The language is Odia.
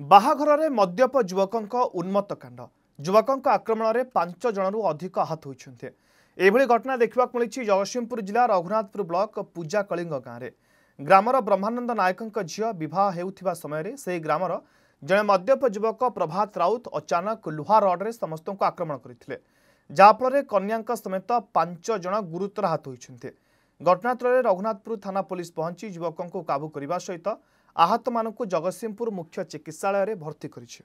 ବାହାଘରରେ ମଦ୍ୟପ ଯୁବକଙ୍କ ଉନ୍ମତ୍ତ କାଣ୍ଡ। ଯୁବକଙ୍କ ଆକ୍ରମଣରେ ପାଞ୍ଚ ଜଣରୁ ଅଧିକ ଆହତ ହୋଇଛନ୍ତି। ଏଭଳି ଘଟଣା ଦେଖିବାକୁ ମିଳିଛି ଜଗତସିଂହପୁର ଜିଲ୍ଲା ରଘୁନାଥପୁର ବ୍ଲକ ପୂଜା କଳିଙ୍ଗ ଗାଁରେ। ଗ୍ରାମର ବ୍ରହ୍ମାନନ୍ଦ ନାୟକଙ୍କ ଝିଅ ବିବାହ ହେଉଥିବା ସମୟରେ ସେହି ଗ୍ରାମର ଜଣେ ମଦ୍ୟପ ଯୁବକ ପ୍ରଭାତ ରାଉତ ଅଚାନକ ଲୁହା ରଡ୍ରେ ସମସ୍ତଙ୍କୁ ଆକ୍ରମଣ କରିଥିଲେ। ଯାହାଫଳରେ କନ୍ୟାଙ୍କ ସମେତ ପାଞ୍ଚ ଜଣ ଗୁରୁତର ଆହତ ହୋଇଛନ୍ତି। ଘଟଣାସ୍ଥଳରେ ରଘୁନାଥପୁର ଥାନା ପୋଲିସ ପହଞ୍ଚି ଯୁବକଙ୍କୁ କାବୁ କରିବା ସହିତ ଆହତମାନଙ୍କୁ ଜଗତସିଂହପୁର ମୁଖ୍ୟ ଚିକିତ୍ସାଳୟରେ ଭର୍ତ୍ତି କରିଛି।